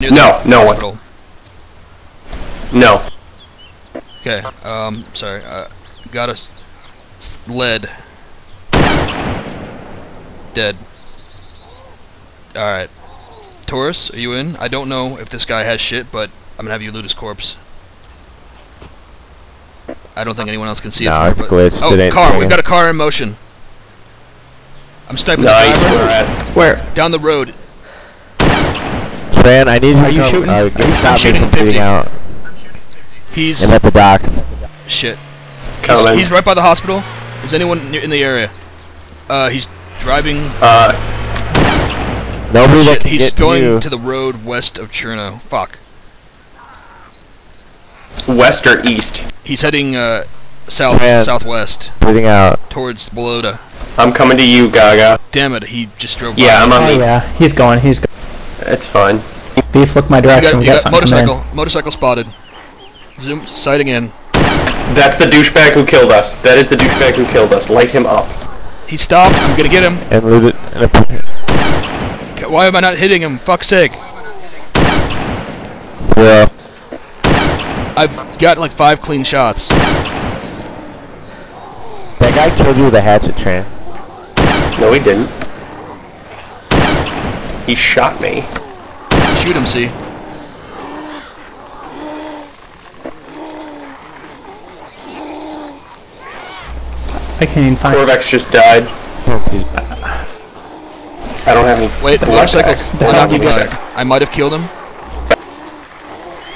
Near No, the no one. hospital. No. Okay, um, sorry, uh, got us lead. Dead. Alright. Taurus, are you in? I don't know if this guy has shit, but I'm gonna have you loot his corpse. I don't think anyone else can see No, it. it's but- glitched. Oh, It car! We've got a car in motion. I'm sniping Nice. the driver Where? down the road. Fran, I need you Are to you come, shooting? Uh, Are get you stop me shooting from 50? getting out. He's I'm at the docks. shit. He's, he's right by the hospital. Is anyone near- in the area? Uh, he's driving. Uh, Nobody that Shit, can he's get going to you. to the road west of Cherno. Fuck. west or east? He's heading uh, south Man. southwest Bleeding out. towards Balota. I'm coming to you, Gaga. Damn it, he just drove by. Yeah, I'm on Oh the. yeah, he's going. He's going. It's fine. Beef, look my You direction. got, you got, got something motorcycle. Motorcycle spotted. Zoom sighting in. That's the douchebag who killed us. That is the douchebag who killed us. Light him up. He stopped. I'm gonna get him. And loot it. And a, Why am I not hitting him? Fuck's sake. so, I've got like five clean shots. that guy killed you with a hatchet Tran. No, he didn't. He shot me. Shoot him, see. I can't even find. Corvex just died. I don't have any. Wait, the blood motorcycle's packs. The hell you unoccupied. I might have killed him.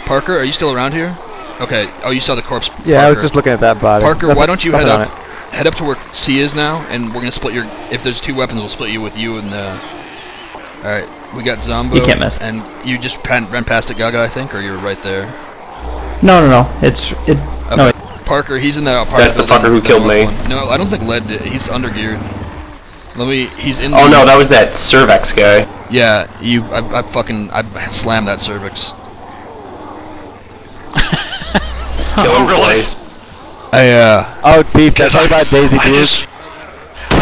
Parker, are you still around here? Okay. Oh, you saw the corpse. Yeah, I was just looking at that body. Parker, Nothing- why don't you head up, head up to where C is now, and we're gonna split your. If there's two weapons, we'll split you with you and. Uh, all right, we got Zombo. You can't miss. And you just pan, ran past it, Gaga, I think, or you're right there. No, no, no. It's it. Okay. No, Parker, he's in the apartment. That's the fucker who the killed me. one. No, I don't think Led did. He's undergeared. Let me. He's in. Oh the- no, that was that cervix guy. Yeah, you. I, I fucking. I slammed that cervix. Kill him, really? I uh. Oh, Beef, Because that's I- about Daisy I Duke. just,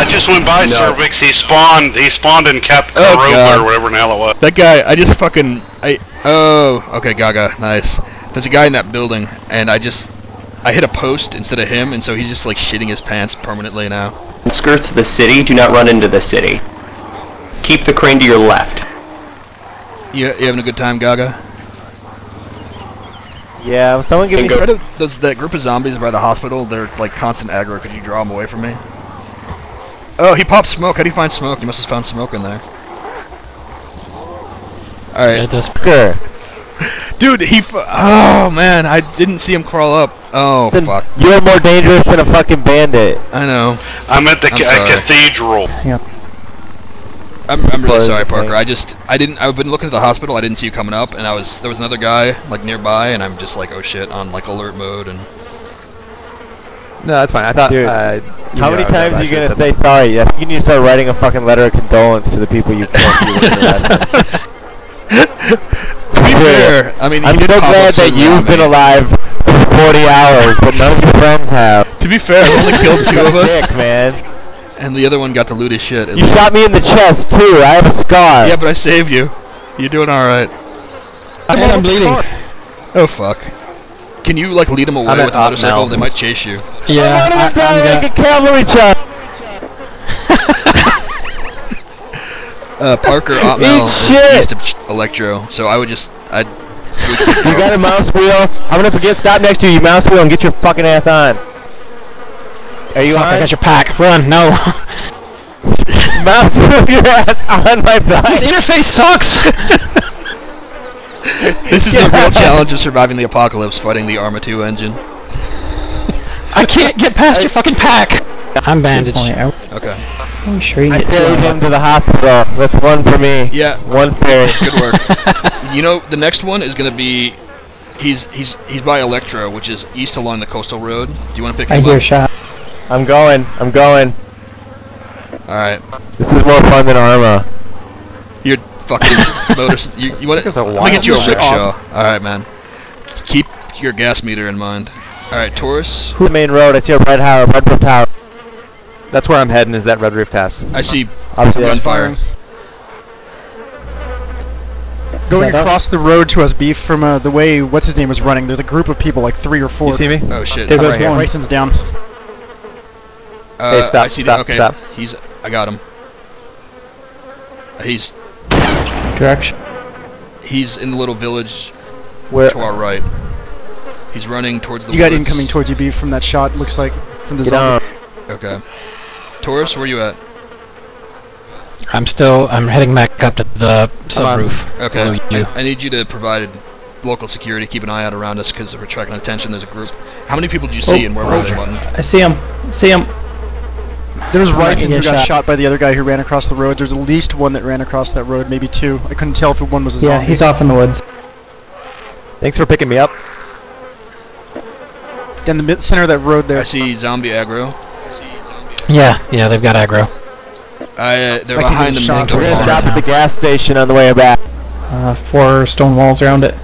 I just went by No. Cervix. He spawned. He spawned in Cap Oh, Carova or whatever in the hell it was. That guy, I just fucking, I, oh, okay, Gaga, nice. There's a guy in that building, and I just, I hit a post instead of him, and so he's just like shitting his pants permanently now. The Skirts of the city. Do not run into the city. Keep the crane to your left. You, you having a good time, Gaga? Yeah, someone give me. And go- Try to, does that group of zombies by the hospital, they're like constant aggro, could you draw them away from me? Oh, he popped smoke, how do you find smoke? You must have found smoke in there. Alright, Sure. dude, he, fu- oh man, I didn't see him crawl up. Oh, Then fuck, You're more dangerous than a fucking bandit. I know. I'm at the I'm ca- sorry. cathedral. I'm, I'm really Close sorry, Parker. thing. I just I didn't. I've been looking at the hospital. I didn't see you coming up, and I was there was another guy like nearby, and I'm just like, oh shit, on like alert mode, and No, that's fine. I thought. Dude, uh, How knew many I times are you gonna said say sorry? I think you need to start writing a fucking letter of condolence to the people you killed. you with the last one. to be fair, I mean, I'm so glad that you've been alive for 40 hours, but none of your friends have. To be fair, I only killed two of us, Dick, man. and the other one got to loot his shit. You shot me in the chest too. I have a scar. yeah, but I saved you. You're doing all right. And I'm bleeding. Oh fuck. Can you like lead them away I'm with a Op motorcycle? now. They might chase you. Yeah, I'm I, gonna die I'm like gonna, a cavalry charge. Uh, Parker Otmel Eat is shit. east of Electro, so I would just I'd. You got a mouse wheel. I'm gonna forget. Stop next to you. You mouse wheel and get your fucking ass on. Are you Fuck, I got your pack. Run, no. mouse wheel your ass on my this interface sucks. This is the Yeah. real challenge of surviving the apocalypse, fighting the Arma 2 engine. I can't get past your fucking pack. I'm bandaged. Okay. Are you sure you I can get carried to him to the hospital. That's one for me. Yeah, One fairy. good work. you know, the next one is gonna be, he's he's he's by Electro, which is east along the coastal road. Do you want to pick I him hear a up? shot. I'm going. I'm going. All right, This is more fun than Arma. You're fucking motors. You, you want Because to? of Let me get you a wild- rickshaw. All right, man. Keep your gas meter in mind. All right, Taurus. The main road. I see a red tower. Red roof tower. That's where I'm heading. Is that Red Roof Task? I see I'll see that. gunfire. Going that up? across the road to us, beef from uh, the way what's his name was running. There's a group of people, like three or four. You see me? Oh shit. There I'm goes right here. one. Bison's down. Uh, Hey, stop, I see stop, the, okay. stop. He's. I got him. He's Direction. he's in the little village Where? to our right. He's running towards the You got woods. incoming towards you, beef, from that shot. Looks like from the Get zombie. on. Okay. Taurus, where are you at? I'm still. I'm heading back up to the subroof. Okay. you. I, I need you to provide local security. Keep an eye out around us because we're attracting attention. There's a group. How many people do you see Oh, and where were they? Roger. I see him. See him. There was I'm not who get got shot. shot. by the other guy who ran across the road. There's at least one that ran across that road, maybe two. I couldn't tell if one was a Yeah, zombie. he's off in the woods. Thanks for picking me up. in the mid center of that road there. I there. see zombie aggro. Yeah, yeah, they've got aggro. I, uh, they're Like he behind the shot We're We're gonna stop at the gas station on the way back. Uh, four stone walls around it.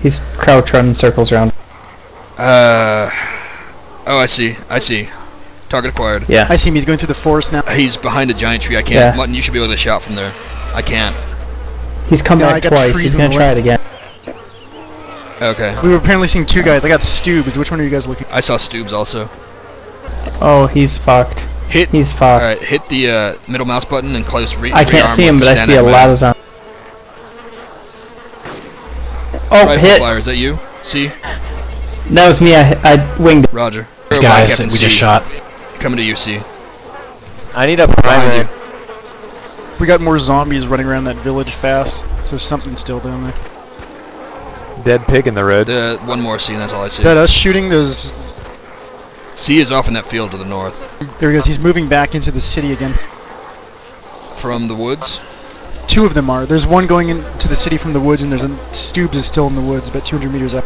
He's crouch running circles around. Uh, oh, I see. I see. Target acquired. Yeah. I see him. He's going through the forest now. He's behind a giant tree. I can't. Yeah. Mutton, you should be able to shot from there. I can't. He's come Yeah, back twice. He's gonna try it again. Okay. We were apparently seeing two guys. I got Stubes. Which one are you guys looking? I saw Stubes also. Oh, he's fucked. Hit. He's fucked. right. Hit the uh, middle mouse button and close re- I can't see him, but I see a at lot of zombies. Oh, Rifle hit! fire. Is that you? See? That was me. I, I winged. Roger. These guys we just shot. Coming to you, I need a Behind primer. We got more zombies running around that village fast. So something's still down there. Dead pig in the road. The one more C, and that's all I see. Is see. that us shooting? Those. C is off in that field to the north. There he goes. He's moving back into the city again. From the woods. Two of them are. There's one going into the city from the woods, and there's a Stubes is still in the woods, about 200 meters up.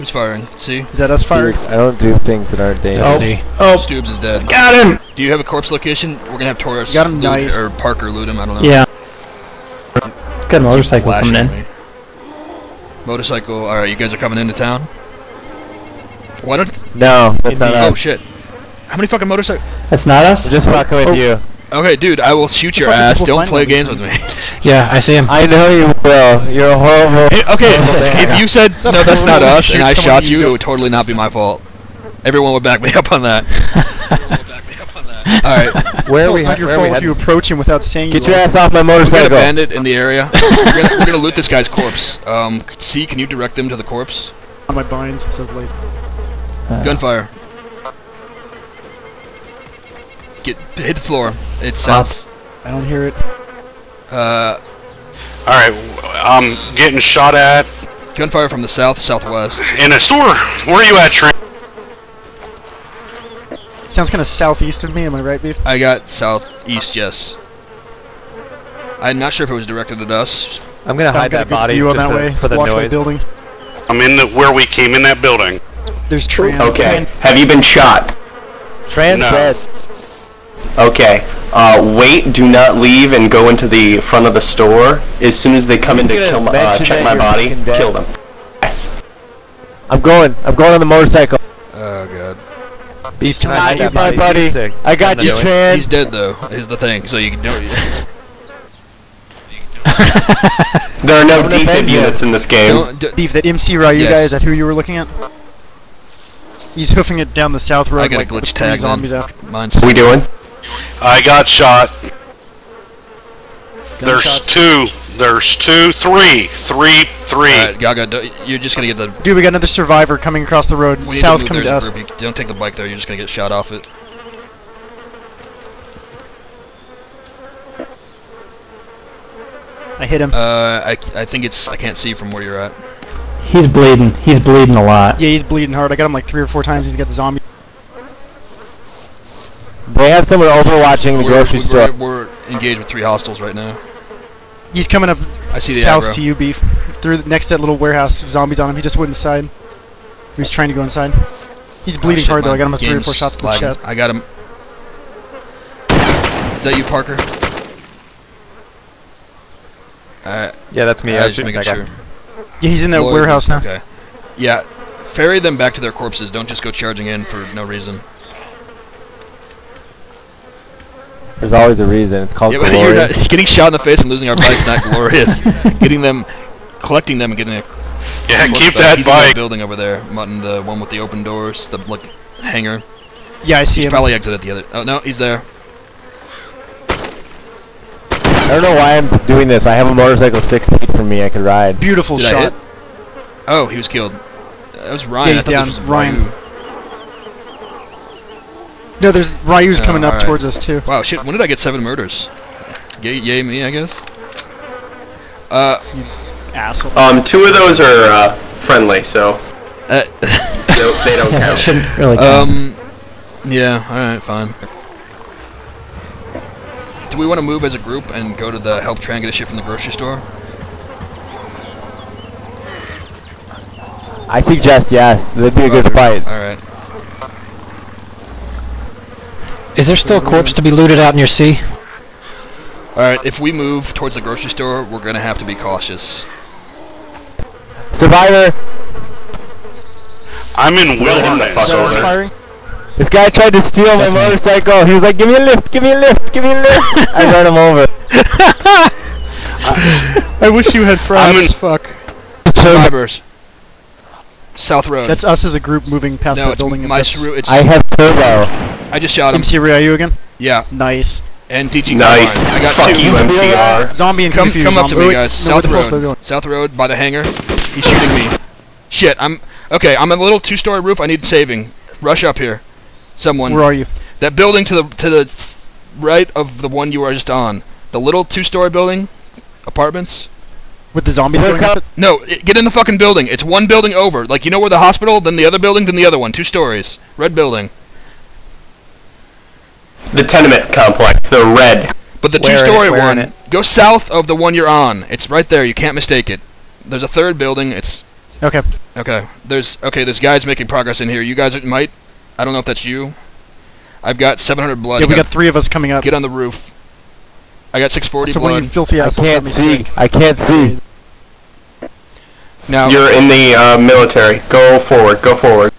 Who's firing? C. Is that us firing? I don't do things that aren't dangerous. Let's. Oh, oh. Stubes is dead. got him! Do you have a corpse location? We're gonna have Taurus Got him loot nice. or Parker loot him. I don't know. Yeah. Got a motorcycle coming in. me. Motorcycle. All right, you guys are coming into town. Why don't? No, that's not us. Oh shit! How many fucking motorcycles? That's not us? We're just fucking with Oh. you. Okay, dude, I will shoot your ass. Don't play games with me. Yeah, I see him. I know you will. You're a horrible. Hey, okay, man. if you said no, that's not horrible to us, and I shot you you, it would totally not be my fault. Everyone would back me up on that. All right, Where are we? it's not your Where are we fault if you approach him without saying Get you your ass off my we got a motorcycle. bandit in the area. we're, gonna, we're gonna loot this guy's corpse. Um, C, can you direct them to the corpse? on my binds, says it's lazy. Gunfire. Get hit the floor. It sounds. I don't hear it. Uh, All right, I'm getting shot at gunfire from the south, southwest. in a store. Where are you at, Trent? Sounds kind of southeast of me. Am I right, beef? I got southeast. Yes. I'm not sure if it was directed at us. I'm gonna I've hide got that body view on just that to- way for to the watch my noise. buildings. I'm in the where we came in that building. There's Tran. Okay. Have you been shot? Trans No. dead. Okay. Uh, wait, do not leave and go into the front of the store. As soon as they come in to kill my, uh, check my body, kill them. Yes. I'm going. I'm going on the motorcycle. Oh god. Beast Can I I hide got my buddy. I got you, No, Tran. He's dead though. Is the thing. So you can do it. There are no I'm defib units in this game. Don't, d- Beef, that MC Ryu Yes. guy, is that who you were looking at? He's hoofing it down the south road I got a like glitch tag. zombies Then. after. Mine's. What are we doing? I got shot. There's two. There's two, three, three, three. Alright, Gaga, you're just gonna get the. Dude, we got another survivor coming across the road. we South to coming to us. group. Don't take the bike there. You're just gonna get shot off it. I hit him. Uh, I, I think it's. I can't see from where you're at. He's bleeding. He's bleeding a lot. yeah, he's bleeding hard. I got him like three or four times. He's got the zombie. They have someone overwatching the We're, grocery we're, store. we're engaged with three hostiles right now. He's coming up I see the south aggro. to you, Beef. Through the, next to that little warehouse. Zombies on him. He just went inside. He was trying to go inside. He's Oh, bleeding shit, hard though. I got him with three or four shots to the lagging. chest. I got him. Is that you, Parker? Alright, Yeah, that's me. I I was was just making that guy. sure. Yeah, he's in that Lloyd warehouse now. Okay. Yeah, ferry them back to their corpses. Don't just go charging in for no reason. There's always a reason. It's called Yeah, glory. not, getting shot in the face and losing our bike's not glorious. getting them, collecting them and getting a Yeah, keep that He's in the bike. building over there, Mutton, the one with the open doors, the like hangar. Yeah, I see him. Probably exited the other. Oh no, he's there. I don't know why I'm doing this. I have a motorcycle six feet from me I could ride. Beautiful Did I shot. hit? Oh, he was killed. That was Ryan. Yeah, he's thought down. this was Ryan. Ryu. No, there's Ryu's Oh, coming up alright. towards us too. Wow, shit. When did I get seven murders? Yay, yay me, I guess. Uh, Asshole. Um, two of those are uh, friendly, so uh they don't, they don't Yeah, count. shouldn't really count. um, yeah. All right, fine. Do we want to move as a group and go to the help try and get a shit from the grocery store? I suggest yes. That'd be a good fight. All right. Is there still a corpse to be looted out in your sea? All right. If we move towards the grocery store, we're gonna have to be cautious. Survivor. I'm in Will him the wilderness. fuck Is that us over. firing? This guy tried to steal my motorcycle. He was like, "Give me a lift, give me a lift, give me a lift." I ran him over. I wish you had I'm in- Fuck. Survivors. South Road. That's us as a group moving past no, that it's building. if my that's- It's I have turbo. I just shot him. MCR, are you again. Yeah, Nice. and DG. Nice. Carbine. I got Fuck two. you, MCR. Zombie and Come, confused. come up to me, guys. no, South the Road. South Road by the hangar. He's shooting me. Shit, I'm okay. I'm on a little two-story roof. I need saving. Rush up here. Someone. Where are you? That building to the to the right of the one you were just on. The little two-story building, apartments. With the zombies going up com- it? No, get in the fucking building. It's one building over. Like you know where the hospital, then the other building, then the other one. Two stories. Red building. The tenement complex, the red. But the two-story one, it. go south of the one you're on. It's right there. You can't mistake it. There's a third building. It's Okay. okay. There's okay. There's guys making progress in here. You guys might. I don't know if that's you. I've got 700 blood. Yeah, we You got three of us coming up. get on the roof. I got 640 So one of blood. you filthy I assholes got can't see. sick. I can't see. Now You're in the uh, military. Go forward. Go forward.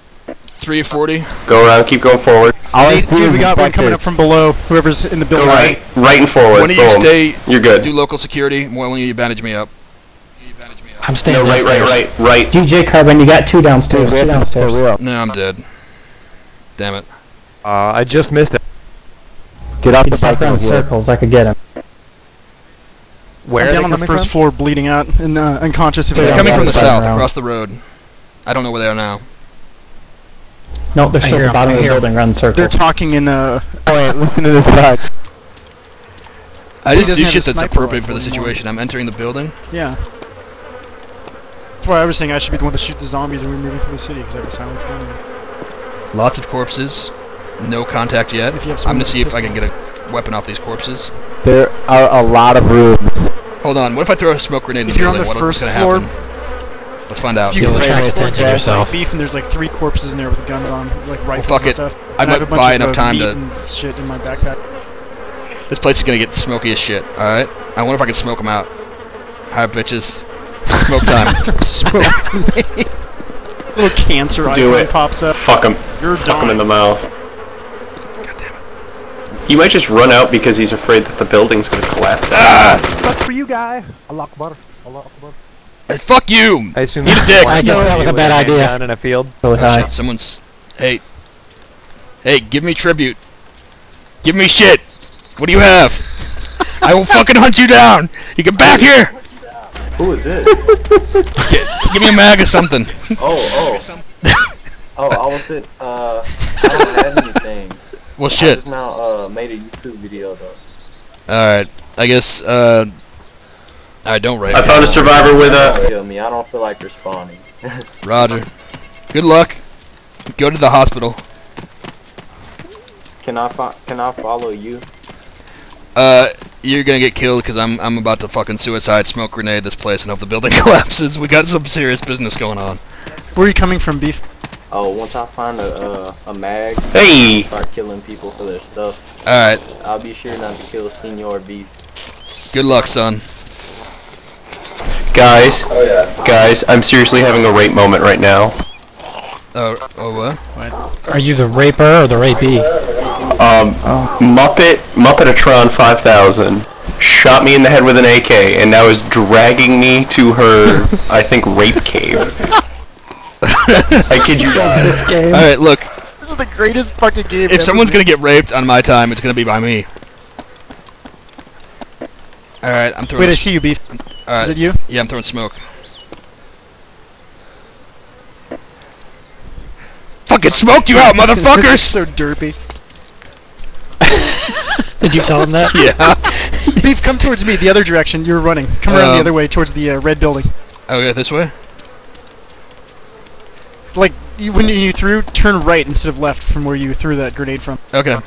340. Go around. Keep going forward. All I see dude, we got one coming up from below. Whoever's in the Go building. right. Right and forward. One of you Boom. stay. You're good. Do local security. One of you bandage me up. I'm staying No, right, right, right, right. DJ Carbine, you got two downstairs. Dude, Two downstairs. No, I'm dead. Damn it. Uh, I just missed it. Get off the stop bike around here. circles. I could get him. Where I'm down on the first from? floor, bleeding out and uh, unconscious. If They're coming from the south, around. across the road. I don't know where they are now. No, they're still hear at the 'em, bottom of the hear 'em. building, running They're talking in uh. Wait, listen to this back. I just do shit that's appropriate for the situation. I'm entering the building. Yeah. That's why I was saying I should be the one to shoot the zombies and we're moving through the city because I have the silence gun. Lots of corpses. No contact yet. If you have I'm gonna see if I can get a weapon off these corpses. There are a lot of rooms. Hold on. What if I throw a smoke grenade in If you're on the What- first floor- happen? Let's find out. You You'll can attract transport attention to that, yourself. Like beef and there's like three corpses in there with guns on, like rifles fuck and it. stuff. I And have might a buy enough uh, time to- and shit in my backpack. This place is gonna get smoky as shit. All right. I wonder if I can smoke them out. Hi, bitches. Smoke time. Smoke grenade. Little cancer Do icon it. pops up. Fuck him. You're Fuck him in the mouth. He might just run out because he's afraid that the building's gonna collapse. ah! for you, guy. Allah Akbar. Allah Akbar. Hey, fuck you! I assume Eat a dick. I guess that was a bad idea. Down in a field. Really Oh, high. shit, someone's. Hey. Hey, give me tribute. Give me shit. What do you have? I will fucking hunt you down. You get back here. Who is this? Get, give me a mag or something. Oh, oh. oh, I was at, uh, I don't have anything. Well, shit. I shit. just now, uh, made a YouTube video, though. All right. I guess. Uh. I don't write. I found a survivor with a. Don't kill me. I don't feel like responding. Roger. Good luck. Go to the hospital. Can I fo- can I follow you? Uh, you're gonna get killed because I'm I'm about to fucking suicide smoke grenade this place and hope the building collapses. We got some serious business going on. Where are you coming from, beef? Oh, once I find a uh, a mag, Hey! start killing people for their stuff. All right. I'll be sure not to kill Senor Beef. Good luck, son. Guys, guys, I'm seriously having a rape moment right now. Oh, oh what? Are you the raper or the rapee? Um, Muppet Muppetatron 5000 shot me in the head with an AK and now is dragging me to her, I think, rape cave. I kid you not. This game. All right, look. This is the greatest fucking game. If someone's gonna get raped on my time, it's gonna be by me. All right, I'm throwing. Wait, I see you, beef. All right. Is it you? Yeah, I'm throwing smoke. Fucking smoke you out, motherfuckers! so derpy. Did you tell him that? yeah. Beef, come towards me, the other direction. You're running. Come around the Um, other way, towards the uh, red building. Okay, this way. Like, you, when you threw, turn right instead of left from where you threw that grenade from. Okay,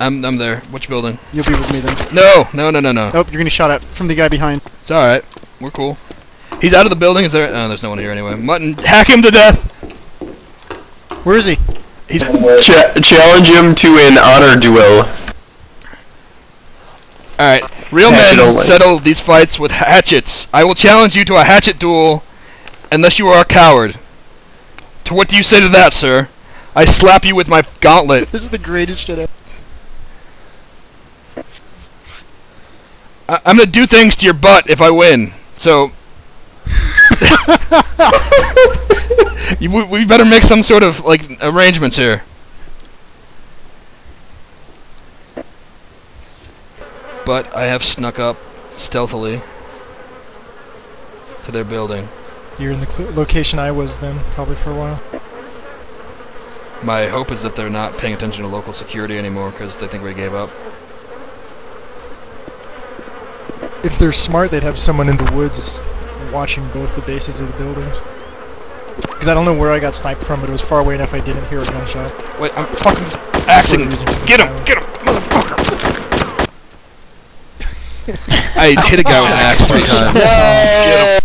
I'm I'm there. Which building? You'll be with me then. No, no, no, no, no. Oh, you're gonna shot at from the guy behind. It's all right. We're cool. He's out of the building. Is there? Oh, there's no one here anyway. Mutton, hack him to death. Where is he? He's Cha- challenge him to an honor duel. all right. Real Hatchet men only. settle these fights with hatchets. I will challenge you to a hatchet duel, unless you are a coward. To what do you say to that, sir? I slap you with my gauntlet. This is the greatest shit ever. I- I'm gonna do things to your butt if I win. So. you, we, better make some sort of like arrangements here. But I have snuck up stealthily to their building. You're in the location I was then, probably for a while. My hope is that they're not paying attention to local security anymore because they think we gave up. If they're smart, they'd have someone in the woods watching both the bases of the buildings. Because I don't know where I got sniped from, but it was far away enough I didn't hear a gunshot. Wait, I'm fucking axing. Using Get him! Get him, motherfucker! I hit a guy with an axe three times. Get him.